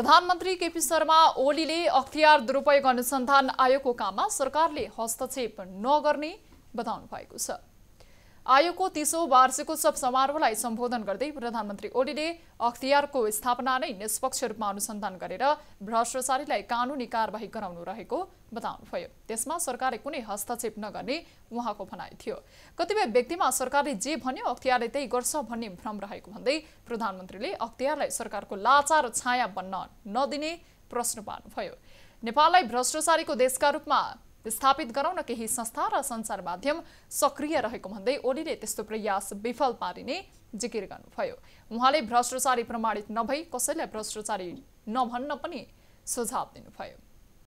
प्रधानमन्त्री केपी शर्मा ओलीले अख्तियार दुरुपयोग अनुसन्धान आयोगको काममा सरकारले हस्तक्षेप नगर्ने बताउनु भएको छ। आयोगको तिसौँ वार्षिकोत्सव समारोहलाई सम्बोधन गर्दै प्रधानमन्त्री ओलीले अख्तियारको स्थापना नै निष्पक्ष रूपमा अनुसन्धान गरेर भ्रष्टाचारीलाई कानुनी कारवाही गराउनु रहेको बताउनुभयो। त्यसमा सरकारले कुनै हस्तक्षेप नगर्ने उहाँको भनाइ थियो। कतिपय व्यक्तिमा सरकारले जे भन्यो अख्तियारले त्यही गर्छ भन्ने भ्रम रहेको भन्दै प्रधानमन्त्रीले अख्तियारलाई सरकारको लाचार छाया बन्न नदिने प्रश्न पार्नुभयो। नेपाललाई भ्रष्टाचारीको देशका रूपमा स्थापित गराउन केही संस्था र सञ्चार माध्यम सक्रिय रहेको भन्दै ओलीले त्यस्तो प्रयास विफल पारिने जिकिर गर्नुभयो। उहाँले भ्रष्टाचारी प्रमाणित नभई कसैलाई भ्रष्टाचारी नभन्न पनि सुझाव दिनुभयो।